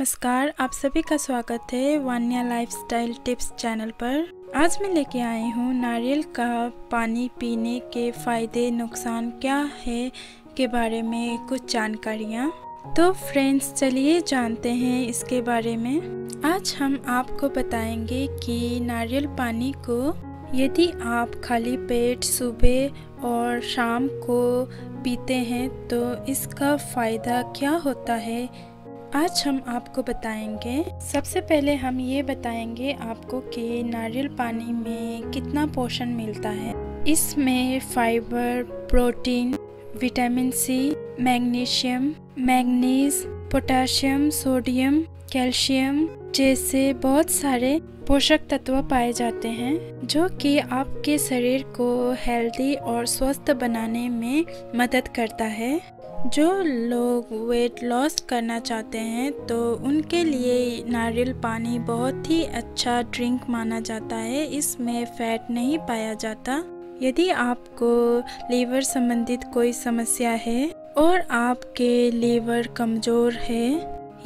नमस्कार, आप सभी का स्वागत है वान्या लाइफस्टाइल टिप्स चैनल पर। आज मैं लेके आई हूँ नारियल का पानी पीने के फ़ायदे, नुकसान क्या है के बारे में कुछ जानकारियाँ। तो फ्रेंड्स, चलिए जानते हैं इसके बारे में। आज हम आपको बताएँगे कि नारियल पानी को यदि आप खाली पेट सुबह और शाम को पीते हैं तो इसका फ़ायदा क्या होता है आज हम आपको बताएँगे। सबसे पहले हम ये बताएँगे आपको कि नारियल पानी में कितना पोषण मिलता है। इसमें fibre, protein, vitamin C, magnesium, manganese, potassium, sodium, calcium जैसे बहुत सारे पोषक तत्व पाए जाते हैं, जो कि आपके शरीर को हेल्दी और स्वस्थ बनाने में मदद करता है। जो लोग वेट लॉस करना चाहते हैं तो उनके लिए नारियल पानी बहुत ही अच्छा ड्रिंक माना जाता है। इसमें फैट नहीं पाया जाता। यदि आपको लीवर संबंधित कोई समस्या है और आपके लीवर कमज़ोर है,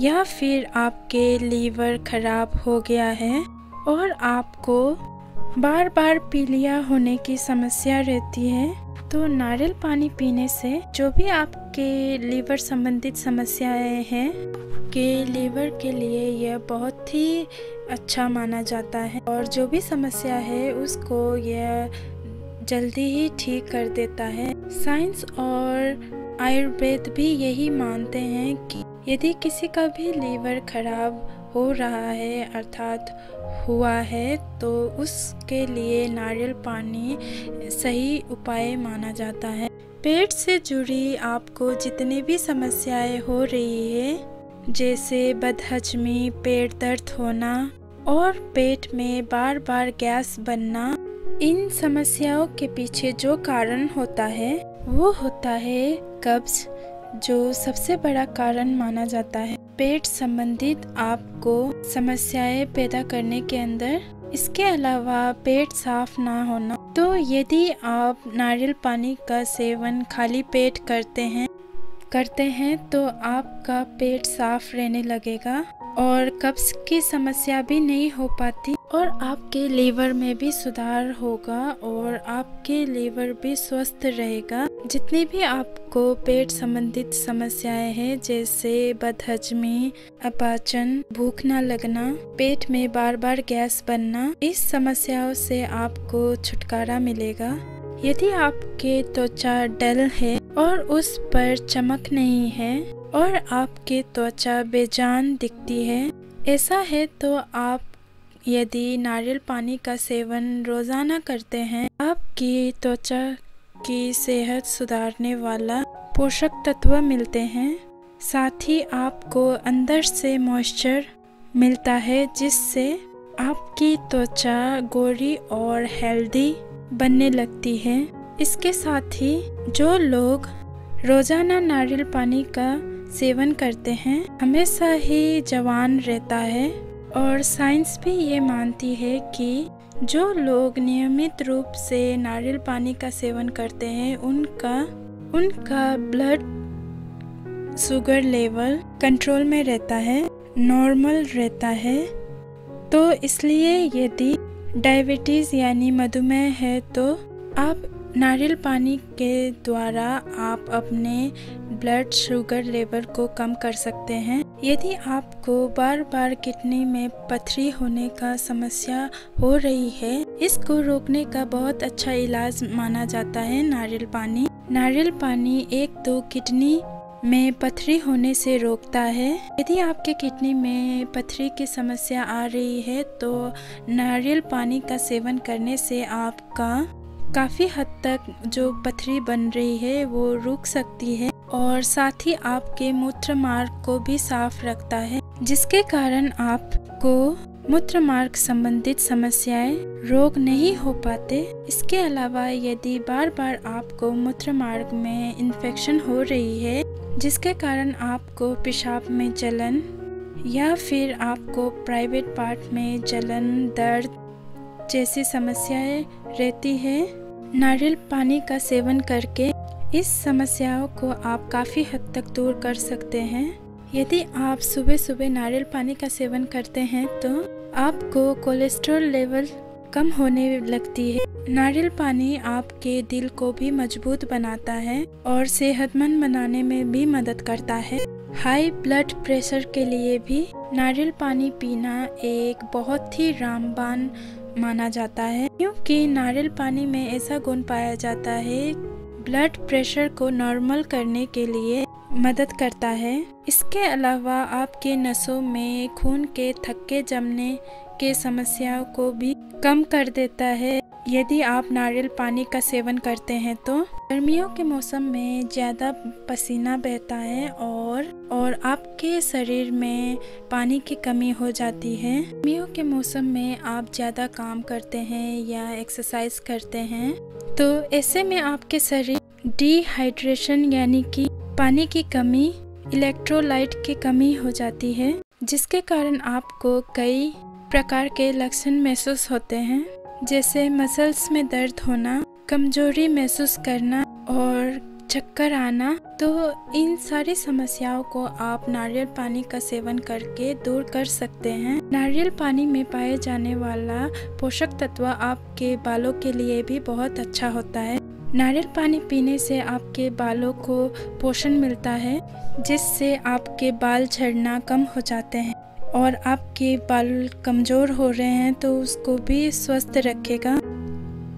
या फिर आपके लीवर खराब हो गया है और आपको बार बार पीलिया होने की समस्या रहती है तो नारियल पानी पीने से जो भी आपके लीवर संबंधित समस्याएँ हैं के लीवर के लिए यह बहुत ही अच्छा माना जाता है और जो भी समस्या है उसको यह जल्दी ही ठीक कर देता है। साइंस और आयुर्वेद भी यही मानते हैं कि यदि किसी का भी लीवर खराब हो रहा है, अर्थात हुआ है तो उसके लिए नारियल पानी सही उपाय माना जाता है। पेट से जुड़ी आपको जितनी भी समस्याएँ हो रही है, जैसे बदहजमी, पेट दर्द होना और पेट में बार बार गैस बनना, इन समस्याओं के पीछे जो कारण होता है, वो होता है कब्ज, जो सबसे बड़ा कारण माना जाता है। पेट संबंधित आपको समस्याएँ पैदा करने के अंदर, इसके अलावा पेट साफ़ ना होना। तो यदि आप नारियल पानी का सेवन खाली पेट करते हैं करते हैं तो आपका पेट साफ़ रहने लगेगा। और कब्ज की समस्या भी नहीं हो पाती। और आपके लीवर में भी सुधार होगा और आपके लीवर भी स्वस्थ रहेगा। जितनी भी आपको पेट संबंधित समस्याएँ हैं, जैसे बदहजमी, अपाचन, भूख न लगना, पेट में बार बार गैस बनना, इस समस्याओं से आपको छुटकारा मिलेगा। यदि आपके त्वचा डल है और उस पर चमक नहीं है और आपकी त्वचा बेजान दिखती है। ऐसा है तो आप यदि नारियल पानी का सेवन रोज़ाना करते हैं, आपकी त्वचा की सेहत सुधारने वाला पोषक तत्व मिलते हैं। साथ ही आपको अंदर से मॉइस्चर मिलता है, जिससे आपकी त्वचा गोरी और हेल्दी बनने लगती है। इसके साथ ही जो लोग रोज़ाना नारियल पानी का सेवन करते हैं। हमेशा ही जवान रहता है और साइंस भी ये मानती है कि जो लोग नियमित रूप से नारियल पानी का सेवन करते हैं, उनका उनका ब्लड शुगर लेवल कंट्रोल में रहता है नॉर्मल रहता है। तो इसलिए यदि डायबिटीज़ यानी मधुमेह है तो आप नारियल पानी के द्वारा आप अपने ब्लड शुगर लेवल को कम कर सकते हैं। यदि आपको बार बार किडनी में पथरी होने का समस्या हो रही है, इसको रोकने का बहुत अच्छा इलाज माना जाता है नारियल पानी। नारियल पानी एक तो किडनी में पथरी होने से रोकता है। यदि आपके किडनी में पथरी की समस्या आ रही है तो नारियल पानी का सेवन करने से आपका काफ़ी हद तक जो पथरी बन रही है, वो रुक सकती है और साथ ही आपके मूत्र मार्ग को भी साफ़ रखता है, जिसके कारण आपको मूत्र मार्ग संबंधित समस्याएँ, रोग नहीं हो पाते। इसके अलावा यदि बार बार आपको मूत्र मार्ग में इन्फेक्शन हो रही है, जिसके कारण आपको पेशाब में जलन या फिर आपको प्राइवेट पार्ट में जलन, दर्द जैसी समस्याएँ रहती है, नारियल पानी का सेवन करके इस समस्याओं को आप काफ़ी हद तक दूर कर सकते हैं। यदि आप सुबह सुबह नारियल पानी का सेवन करते हैं तो आपको कोलेस्ट्रॉल लेवल कम होने लगती है। नारियल पानी आपके दिल को भी मज़बूत बनाता है और सेहतमंद बनाने में भी मदद करता है। हाई ब्लड प्रेशर के लिए भी नारियल पानी पीना एक बहुत ही रामबान माना जाता है। क्योंकि नारियल पानी में ऐसा गुण पाया जाता है, ब्लड प्रेशर को नॉर्मल करने के लिए मदद करता है। इसके अलावा आपके नसों में खून के थक्के जमने के समस्याओं को भी कम कर देता है। यदि आप नारियल पानी का सेवन करते हैं तो गर्मियों के मौसम में ज़्यादा पसीना बहता है और और आपके शरीर में पानी की कमी हो जाती है। गर्मियों के मौसम में आप ज़्यादा काम करते हैं या एक्सरसाइज करते हैं तो ऐसे में आपके शरीर डिहाइड्रेशन यानी कि पानी की कमी, इलेक्ट्रोलाइट की कमी हो जाती है, जिसके कारण आपको कई प्रकार के लक्षण महसूस होते हैं, जैसे मसल्स में दर्द होना, कमज़ोरी महसूस करना और चक्कर आना। तो इन सारी समस्याओं को आप नारियल पानी का सेवन करके दूर कर सकते हैं। नारियल पानी में पाए जाने वाला पोषक तत्व आपके बालों के लिए भी बहुत अच्छा होता है। नारियल पानी पीने से आपके बालों को पोषण मिलता है, जिससे आपके बाल झड़ना कम हो जाते हैं। और आपके बाल कमज़ोर हो रहे हैं तो उसको भी स्वस्थ रखेगा।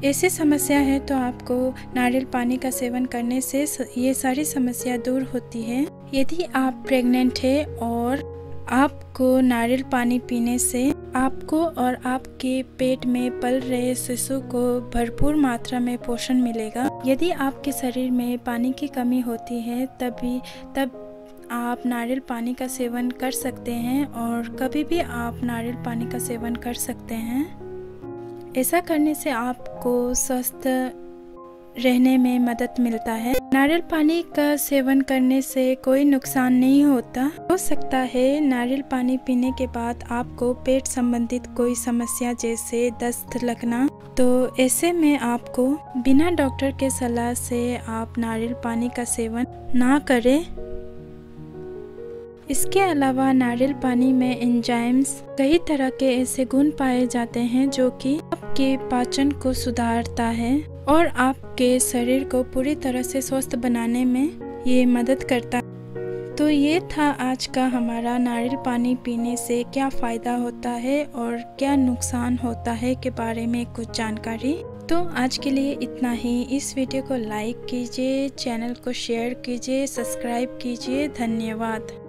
ऐसी समस्या है तो आपको नारियल पानी का सेवन करने से ये सारी समस्या दूर होती है। यदि आप प्रेग्नेंट है और आपको नारियल पानी पीने से आपको और आपके पेट में पल रहे शिशु को भरपूर मात्रा में पोषण मिलेगा। यदि आपके शरीर में पानी की कमी होती है, तभी, तब आप नारियल पानी का सेवन कर सकते हैं और कभी भी आप नारियल पानी का सेवन कर सकते हैं। ऐसा करने से आपको स्वस्थ रहने में मदद मिलता है। नारियल पानी का सेवन करने से कोई नुकसान नहीं होता। हो सकता है नारियल पानी पीने के बाद आपको पेट संबंधित कोई समस्या जैसे दस्त लगना। तो ऐसे में आपको बिना डॉक्टर के सलाह से आप नारियल पानी का सेवन ना करें। इसके अलावा नारियल पानी में एंजाइम्स कई तरह के ऐसे गुण पाए जाते हैं जो कि आपके पाचन को सुधारता है और आपके शरीर को पूरी तरह से स्वस्थ बनाने में ये मदद करता है। तो ये था आज का हमारा नारियल पानी पीने से क्या फ़ायदा होता है और क्या नुकसान होता है के बारे में कुछ जानकारी। तो आज के लिए इतना ही। इस वीडियो को लाइक कीजिए, चैनल को शेयर कीजिए, सब्सक्राइब कीजिए। धन्यवाद।